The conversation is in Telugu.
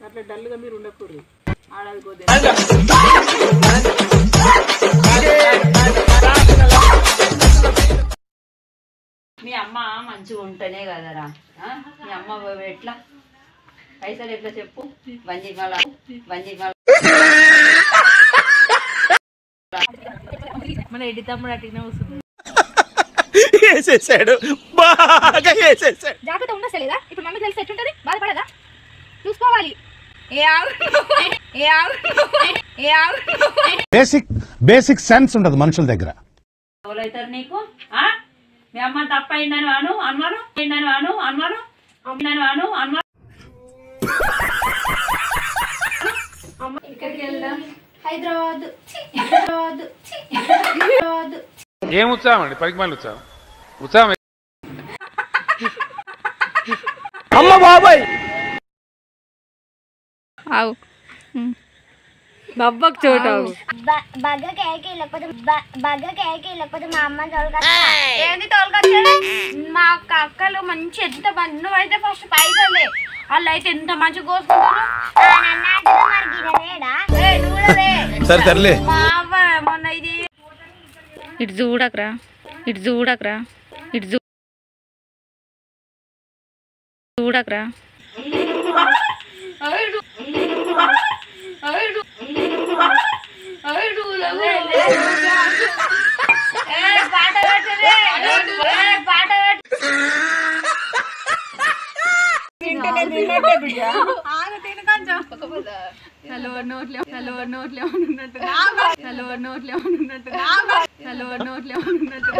అట్లా డల్గా మీరు ఉండకూడదు. మీ అమ్మ మంచిగా ఉంటేనే కదరా. ఆ? మీ అమ్మ ఎట్లా? పైసలు ఎట్లా చెప్పు? బంజీమాల బంజీమాల మన ఎడ్డి తమ్ముడు అట్టినే వస్తుంది వేసేసాడు బాగా వేసేసాడు జాగ్రత్త ఉండసలేదా ఇప్పుడు మమ్మీ తెలిసి బాధపడదా ఆవు బేసిక్ బేసిక్ సెన్స్ ఉండదు మనుషుల దగ్గర. ఎవరైతారు నీకు? ఆ? మీ అమ్మ తప్పైందని అను అనుమానం అయిందని అను అనుమానం అమ్మినని అను అనుమానం హైదరాబాద్. ఛీ, హైదరాబాద్. ఛీ, హైదరాబాద్. ఏం ఉత్సాహం అండి? పనికి మళ్ళీ ఉత్సాహం. ఉత్సాహం అమ్మ బాబాయ్! నవ్వకు చోట బాగా కేక్ లేకపోతే బాగా కేక్ లేకపోతే మా అమ్మ ఏంది తోలుకొచ్చాడు మా అక్క అక్కలు మంచి ఎంత నువ్వు అయితే ఫస్ట్ పైసలే వాళ్ళు అయితే ఎంత మంచిగా కోసుకుంటారు. సరే సర్లే. మొన్న ఇది ఇటు చూడకరా. ఇటు చూడకరా. ఇటు చూ చూడకరా. హలో నోట్లో హలో నోట్లో ఉన్నట్టు హలో నోట్లో ఉన్నట్టు హలో నోట్లో ఉన్నట్టు